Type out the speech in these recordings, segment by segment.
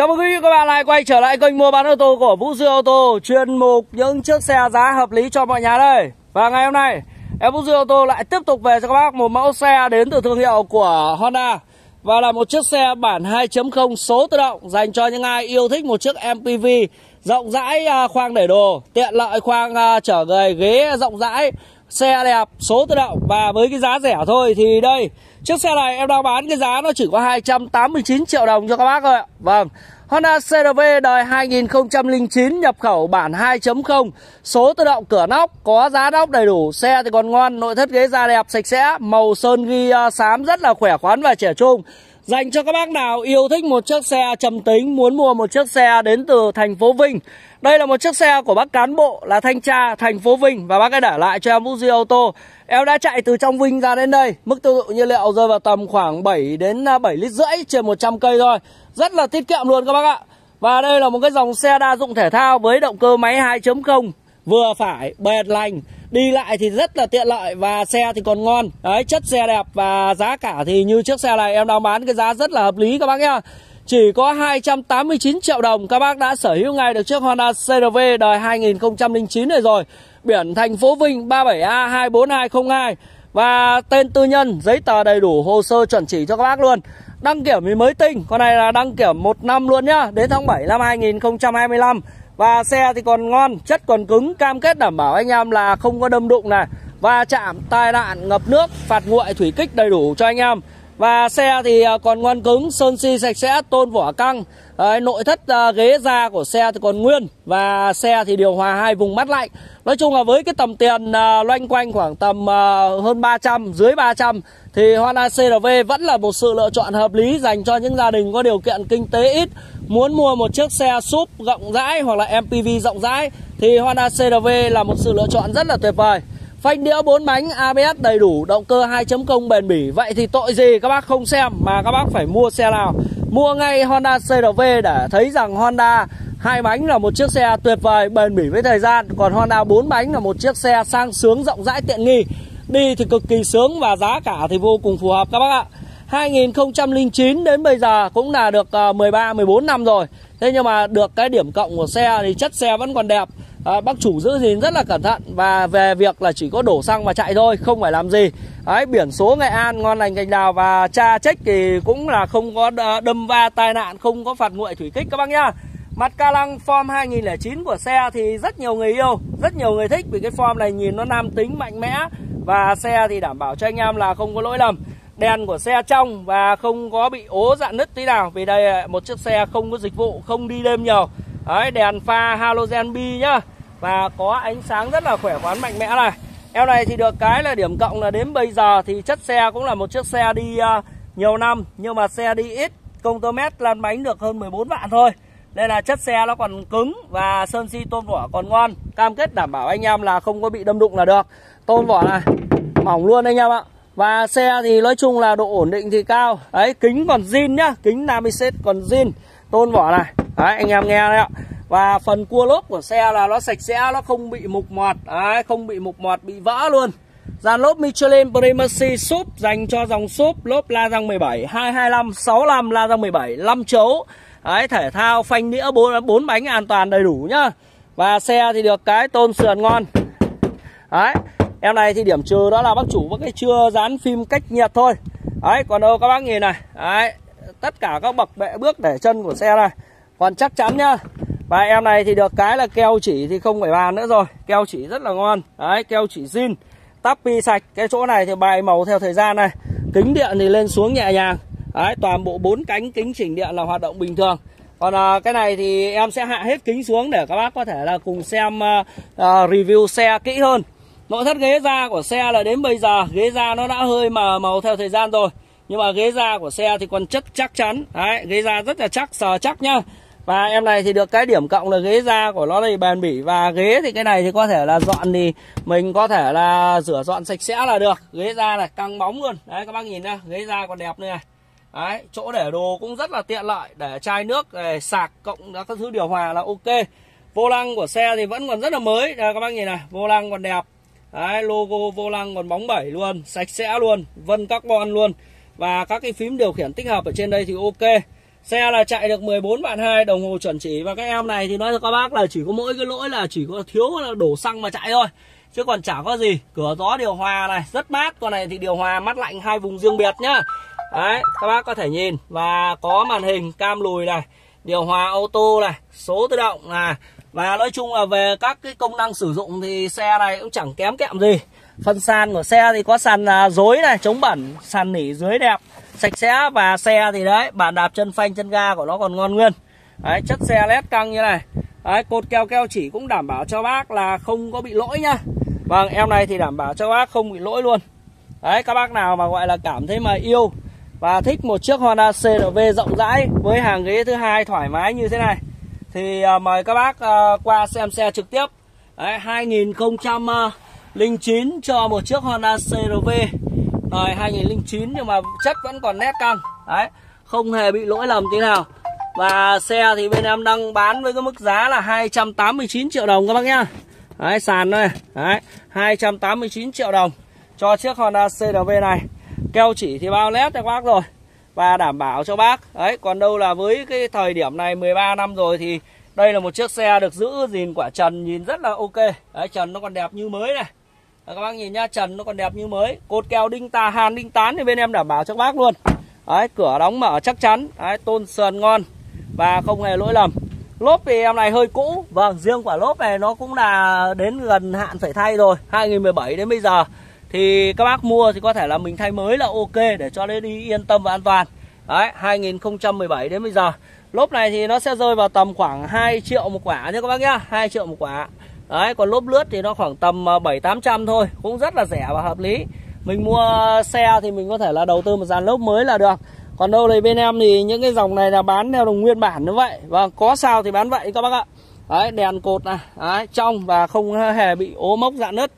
Chào mừng quý vị các bạn lại quay trở lại kênh mua bán ô tô của Vũ dương ô tô chuyên mục những chiếc xe giá hợp lý cho mọi nhà đây. Và ngày hôm nay em Vũ dương ô tô lại tiếp tục về cho các bác một mẫu xe đến từ thương hiệu của Honda và là một chiếc xe bản 2.0 số tự động dành cho những ai yêu thích một chiếc MPV rộng rãi à, khoang để đồ, tiện lợi khoang à, chở người, ghế rộng rãi, xe đẹp, số tự động và với cái giá rẻ thôi thì đây chiếc xe này em đang bán cái giá nó chỉ có 289 triệu đồng cho các bác thôi ạ. Vâng. Honda CRV đời 2009 nhập khẩu bản 2.0 Số tự động cửa nóc Có giá nóc đầy đủ Xe thì còn ngon Nội thất ghế da đẹp sạch sẽ Màu sơn ghi uh, xám rất là khỏe khoắn và trẻ trung Dành cho các bác nào yêu thích một chiếc xe trầm tính Muốn mua một chiếc xe đến từ thành phố Vinh. Đây là một chiếc xe của bác cán bộ là thanh tra thành phố Vinh. Và bác ấy để lại cho em Fuji Auto. Em đã chạy từ trong Vinh ra đến đây. Mức tiêu thụ nhiên liệu rơi vào tầm khoảng 7 đến à, 7 lít rưỡi trên 100 cây thôi. Rất là tiết kiệm luôn các bác ạ. Và đây là một cái dòng xe đa dụng thể thao với động cơ máy 2.0 Vừa phải, bền lành. Đi lại thì rất là tiện lợi và xe thì còn ngon. Đấy, chất xe đẹp và giá cả thì như chiếc xe này em đang bán cái giá rất là hợp lý các bác nhá. Chỉ có 289 triệu đồng các bác đã sở hữu ngay được chiếc Honda CRV đời 2009 này rồi. Biển thành phố Vinh 37A24202 Và tên tư nhân, giấy tờ đầy đủ, hồ sơ chuẩn chỉ cho các bác luôn. Đăng kiểm thì mới tinh, con này là đăng kiểm một năm luôn nhá Đến tháng 7 năm 2025 và xe thì còn ngon, chất còn cứng Cam kết đảm bảo anh em là không có đâm đụng này. Va chạm, tai nạn, ngập nước, phạt nguội, thủy kích đầy đủ cho anh em và xe thì à, còn ngoan cứng, sơn si sạch sẽ, tôn vỏ căng. Đấy, Nội thất uh, ghế da của xe thì còn nguyên. Và xe thì điều hòa hai vùng mát lạnh. Nói chung là với cái tầm tiền uh, loanh quanh khoảng tầm uh, hơn 300, dưới 300 Thì Honda CRV vẫn là một sự lựa chọn hợp lý Dành cho những gia đình có điều kiện kinh tế ít Muốn mua một chiếc xe SUV rộng rãi hoặc là MPV rộng rãi Thì Honda CRV là một sự lựa chọn rất là tuyệt vời. Phanh đĩa 4 bánh ABS đầy đủ, Động cơ 2.0 bền bỉ. Vậy thì tội gì các bác không xem Mà các bác phải mua xe nào? Mua ngay Honda CRV để thấy rằng Honda hai bánh là một chiếc xe tuyệt vời, bền bỉ với thời gian. Còn Honda 4 bánh là một chiếc xe sang sướng, rộng rãi, tiện nghi. Đi thì cực kỳ sướng và giá cả thì vô cùng phù hợp các bác ạ. 2009 đến bây giờ cũng là được ờ, 13 14 năm rồi. Thế nhưng mà được cái điểm cộng của xe thì chất xe vẫn còn đẹp à, bác chủ giữ gìn rất là cẩn thận và về việc là chỉ có đổ xăng mà chạy thôi không phải làm gì đấy biển số nghệ an ngon lành cành đào và cha trách thì cũng là không có đâm va tai nạn không có phạt nguội thủy kích các bác nhá Mặt ca lăng form 2009 của xe thì rất nhiều người yêu, rất nhiều người thích vì cái form này nhìn nó nam tính mạnh mẽ và xe thì đảm bảo cho anh em là không có lỗi lầm. Đèn của xe trong và không có bị ố dạn nứt tí nào vì đây ờ, một chiếc xe không có dịch vụ, không đi đêm nhiều. Đấy, đèn pha halogen bi nhá. Và có ánh sáng rất là khỏe khoắn mạnh mẽ này. Em này thì được cái là điểm cộng là đến bây giờ thì chất xe cũng là một chiếc xe đi uh, nhiều năm. Nhưng mà xe đi ít Công tơ mét lăn bánh được hơn 14 vạn thôi. Nên là chất xe nó còn cứng và sơn si tôn vỏ còn ngon. Cam kết đảm bảo anh em là không có bị đâm đụng là được. Tôn vỏ này Mỏng luôn anh em ạ. Và xe thì nói chung là độ ổn định thì cao. Đấy kính còn zin nhá. Kính Namiset còn zin. Tôn vỏ này. Đấy anh em nghe đấy ạ. Và phần cua lốp của xe là nó sạch sẽ Nó không bị mục mọt. Đấy không bị mục mọt bị vỡ luôn. Dàn lốp Michelin Primacy súp dành cho dòng súp lốp la răng 17 225 65 la răng 17 5 chấu. Đấy thể thao phanh đĩa 4, 4 bánh an toàn đầy đủ nhá. Và xe thì được cái tôn sườn ngon. Đấy Em này thì điểm trừ đó là bác chủ bác ấy chưa dán phim cách nhiệt thôi. Đấy còn đâu các bác nhìn này. Đấy tất cả các bậc bệ bước để chân của xe này còn chắc chắn nhá. Và em này thì được cái là keo chỉ thì không phải bàn nữa rồi. Keo chỉ rất là ngon. Đấy keo chỉ zin. Tapi sạch. Cái chỗ này thì bài màu theo thời gian này. Kính điện thì lên xuống nhẹ nhàng. Đấy toàn bộ bốn cánh kính chỉnh điện là hoạt động bình thường. Còn à, cái này thì em sẽ hạ hết kính xuống để các bác có thể là cùng xem à, à, review xe kỹ hơn. Nội thất ghế da của xe là đến bây giờ ghế da nó đã hơi mà màu theo thời gian rồi. Nhưng mà ghế da của xe thì còn chất chắc chắn. Đấy ghế da rất là chắc sờ chắc nhá và em này thì được cái điểm cộng là ghế da của nó đây bền bỉ. Và ghế thì cái này thì có thể là dọn thì mình có thể là rửa dọn sạch sẽ là được. Ghế da này, căng bóng luôn. Đấy, các bác nhìn nhá, ghế da còn đẹp này. Đấy, chỗ để đồ cũng rất là tiện lợi. Để chai nước, để sạc cộng các thứ điều hòa là ok. Vô lăng của xe thì vẫn còn rất là mới. Đây, các bác nhìn này, vô lăng còn đẹp. Đấy, logo vô lăng còn bóng bẩy luôn, sạch sẽ luôn, vân carbon luôn. Và các cái phím điều khiển tích hợp ở trên đây thì ok. Xe là chạy được 14 vạn 2 đồng hồ chuẩn chỉ. Và các em này thì nói cho các bác là chỉ có mỗi cái lỗi là chỉ có thiếu là đổ xăng mà chạy thôi. Chứ còn chả có gì. Cửa gió điều hòa này, rất mát. Con này thì điều hòa mát lạnh hai vùng riêng biệt nhá. Đấy, các bác có thể nhìn. Và có màn hình cam lùi này, Điều hòa ô tô này, Số tự động này. Và nói chung là về các cái công năng sử dụng Thì xe này cũng chẳng kém kẹm gì. Phần sàn của xe thì có sàn à, dối này, Chống bẩn, Sàn nỉ dưới đẹp, Sạch sẽ Và xe thì đấy, Bàn đạp chân phanh chân ga của nó còn ngon nguyên. Đấy, chất xe led căng như này. Đấy, cột keo keo chỉ cũng đảm bảo cho bác là không có bị lỗi nhá. Vâng em này thì đảm bảo cho bác không bị lỗi luôn. Đấy, các bác nào mà gọi là cảm thấy mà yêu Và thích một chiếc Honda CRV rộng rãi Với hàng ghế thứ hai thoải mái như thế này, Thì à, mời các bác à, qua xem xe trực tiếp. Đấy 2009 cho một chiếc Honda CRV đời 2009 nhưng mà chất vẫn còn nét căng. Đấy, không hề bị lỗi lầm tí nào. Và xe thì bên em đang bán với cái mức giá là 289 triệu đồng các bác nhá. Đấy, sàn đây. Đấy 289 triệu đồng Cho chiếc Honda CRV này. Keo chỉ thì bao led cho bác rồi. Và đảm bảo cho bác. Đấy, còn đâu là với cái thời điểm này 13 năm rồi thì Đây là một chiếc xe được giữ gìn quả trần, Nhìn rất là ok. Đấy, trần nó còn đẹp như mới này. Đấy, Các bác nhìn nhá trần nó còn đẹp như mới. Cột keo đinh tà hàn đinh tán thì bên em đảm bảo cho bác luôn. Đấy cửa đóng mở chắc chắn. Đấy tôn sườn ngon Và không hề lỗi lầm. Lốp thì em này hơi cũ. Vâng riêng quả lốp này nó cũng là đến gần hạn phải thay rồi 2017 đến bây giờ. Thì các bác mua thì có thể là mình thay mới là ok Để cho nó đi yên tâm và an toàn. Đấy 2017 đến bây giờ. Lốp này thì nó sẽ rơi vào tầm khoảng 2 triệu một quả nhé các bác nhá 2 triệu một quả. Đấy còn lốp lướt thì nó khoảng tầm ờ, 7-800 thôi Cũng rất là rẻ và hợp lý. Mình mua xe thì mình có thể là đầu tư một dàn lốp mới là được. Còn đâu này bên em thì những cái dòng này là bán theo đồng nguyên bản như vậy. Và có sao thì bán vậy các bác ạ. Đấy đèn cột này đấy, trong và không hề bị ố mốc dạn nứt.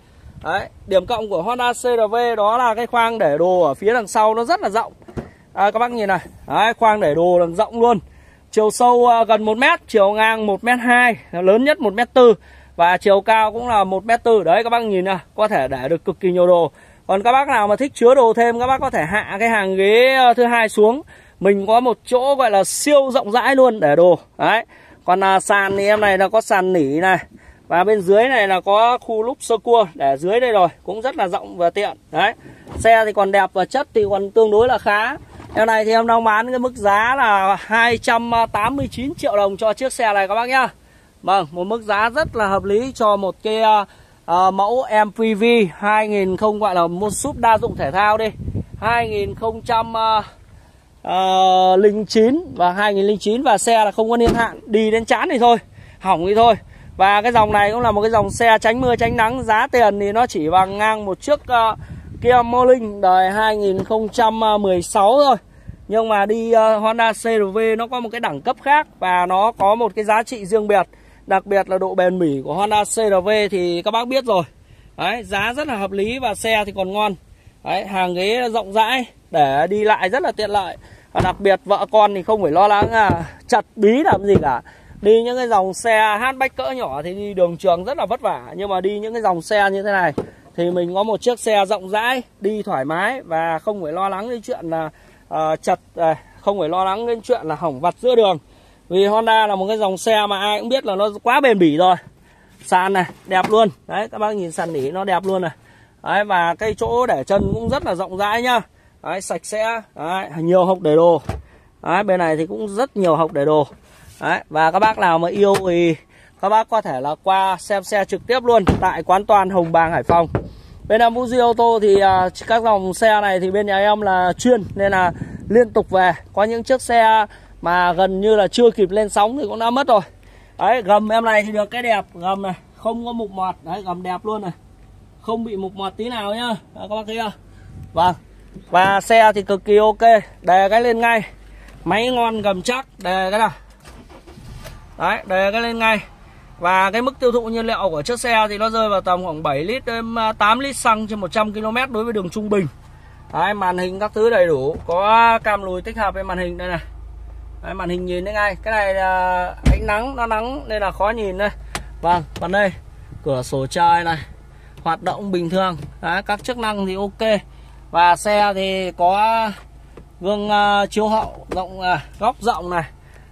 Đấy điểm cộng của Honda CRV đó là cái khoang để đồ ở phía đằng sau nó rất là rộng. À, các bác nhìn này đấy, khoang để đồ đằng rộng luôn. Chiều sâu ờ, gần 1 mét chiều ngang 1 mét 2 lớn nhất 1 mét 4 và chiều cao cũng là 1 mét 4 đấy các bác nhìn nè có thể để được cực kỳ nhiều đồ. Còn các bác nào mà thích chứa đồ thêm các bác có thể hạ cái hàng ghế ờ, thứ hai xuống. Mình có một chỗ gọi là siêu rộng rãi luôn để đồ. Đấy. Còn à, sàn thì em này là có sàn nỉ này. Và bên dưới này là có khu lúp sơ cua để dưới đây rồi. Cũng rất là rộng và tiện. Đấy. Xe thì còn đẹp và chất thì còn tương đối là khá. Em này thì em đang bán cái mức giá là 289 triệu đồng cho chiếc xe này các bác nhá. Vâng một mức giá rất là hợp lý cho một cái uh, à, mẫu MPV 2000 không gọi là một súp đa dụng thể thao đi. 2009 ờ, và 2009 và xe là không có niên hạn đi đến chán thì thôi hỏng thì thôi. Và cái dòng này cũng là một cái dòng xe tránh mưa tránh nắng giá tiền thì nó chỉ bằng ngang một chiếc uh, Kia Morning đời 2016 thôi. Nhưng mà đi uh, Honda CRV nó có một cái đẳng cấp khác và nó có một cái giá trị riêng biệt. Đặc biệt là độ bền bỉ của Honda CRV thì các bác biết rồi. Đấy, giá rất là hợp lý và xe thì còn ngon. Đấy, hàng ghế rộng rãi để đi lại rất là tiện lợi. Và đặc biệt vợ con thì không phải lo lắng à, chặt bí làm gì cả. Đi những cái dòng xe hatchback cỡ nhỏ thì đi đường trường rất là vất vả. Nhưng mà đi những cái dòng xe như thế này thì mình có một chiếc xe rộng rãi đi thoải mái và không phải lo lắng đến chuyện là ờ, uh, chật uh, à, không phải lo lắng đến chuyện là hỏng vặt giữa đường vì Honda là một cái dòng xe mà ai cũng biết là nó quá bền bỉ rồi. Sàn này đẹp luôn. Đấy các bác nhìn sàn nỉ nó đẹp luôn này. Đấy và cái chỗ để chân cũng rất là rộng rãi nhá. Đấy sạch sẽ. Đấy nhiều hộc để đồ. Đấy bên này thì cũng rất nhiều hộc để đồ. Đấy và các bác nào mà yêu thì các bác có thể là qua xem xe trực tiếp luôn tại quán toàn Hồng Bàng Hải Phòng. Bên em Vũ Duy ô tô thì uh, các dòng xe này thì bên nhà em là chuyên nên là liên tục về. Có những chiếc xe mà gần như là chưa kịp lên sóng thì cũng đã mất rồi. Đấy gầm em này thì được cái đẹp. Gầm này không có mục mọt. Đấy gầm đẹp luôn này. Không bị mục mọt tí nào nhá. Đấy, các bác thấy vâng. Và xe thì cực kỳ ok. Đề cái lên ngay. Máy ngon gầm chắc. Đề cái nào. Đấy đề cái lên ngay. Và cái mức tiêu thụ nhiên liệu của chiếc xe thì nó rơi vào tầm khoảng 7 lít đến à, 8 lít xăng trên 100 km đối với đường trung bình. Đấy, màn hình các thứ đầy đủ. Có cam lùi tích hợp với màn hình đây này. Đấy, màn hình nhìn thấy ngay. Cái này là ánh nắng nó nắng nên là khó nhìn đây. Vâng còn đây cửa sổ trời này hoạt động bình thường. Đấy, các chức năng thì ok. Và xe thì có gương uh, chiếu hậu rộng uh, góc rộng này.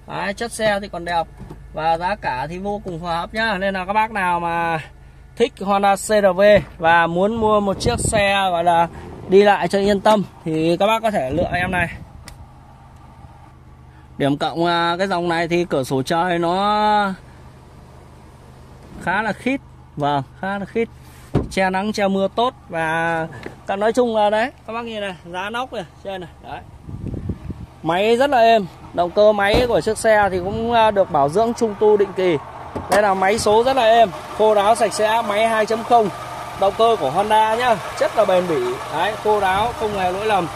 Đấy, chất xe thì còn đẹp. Và giá cả thì vô cùng phù hợp nhá. Nên là các bác nào mà thích Honda CRV và muốn mua một chiếc xe gọi là đi lại cho yên tâm thì các bác có thể lựa em này điểm cộng à, cái dòng này thì cửa sổ trời nó khá là khít. Vâng khá là khít. Che nắng, che mưa tốt và các nói chung là đấy. Các bác nhìn này, giá nóc này, trên này, đấy. Máy rất là êm. Động cơ máy của chiếc xe thì cũng à, được bảo dưỡng trung tu định kỳ. Đây là máy số rất là êm. Khô ráo sạch sẽ, máy 2.0 động cơ của Honda nhá rất là bền bỉ. Đấy, khô ráo, không hề lỗi lầm.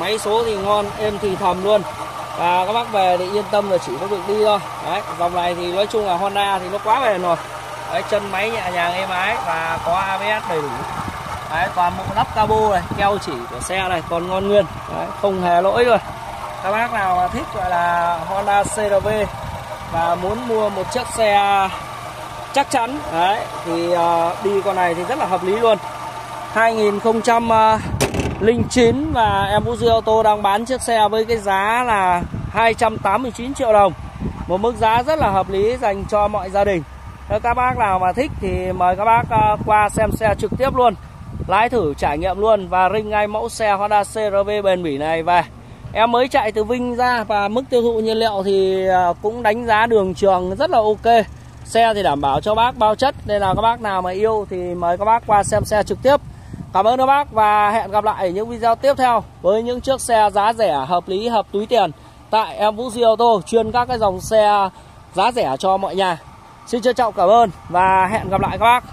Máy số thì ngon, êm thì thầm luôn và các bác về thì yên tâm là chỉ có việc đi thôi. Đấy dòng này thì nói chung là Honda thì nó quá bền rồi. Đấy chân máy nhẹ nhàng êm ái và có ABS đầy đủ. Đấy toàn bộ lắp cabo này keo chỉ của xe này còn ngon nguyên. Đấy, không hề lỗi rồi. các bác nào mà thích gọi là Honda CRV và muốn mua một chiếc xe chắc chắn đấy thì uh, đi con này thì rất là hợp lý luôn. 2000 2009 và em Vũ Duy ô tô đang bán chiếc xe với cái giá là 289 triệu đồng. Một mức giá rất là hợp lý dành cho mọi gia đình. Nếu các bác nào mà thích thì mời các bác ờ, qua xem xe trực tiếp luôn. Lái thử trải nghiệm luôn và ring ngay mẫu xe Honda CRV bền bỉ này về. Em mới chạy từ Vinh ra và mức tiêu thụ nhiên liệu thì ờ, cũng đánh giá đường trường rất là ok. Xe thì đảm bảo cho bác bao chất Nên là các bác nào mà yêu thì mời các bác qua xem xe trực tiếp. Cảm ơn các bác và hẹn gặp lại ở những video tiếp theo Với những chiếc xe giá rẻ, hợp lý, hợp túi tiền Tại em Vũ Duy ô tô chuyên các cái dòng xe giá rẻ cho mọi nhà. Xin trân trọng cảm ơn và hẹn gặp lại các bác.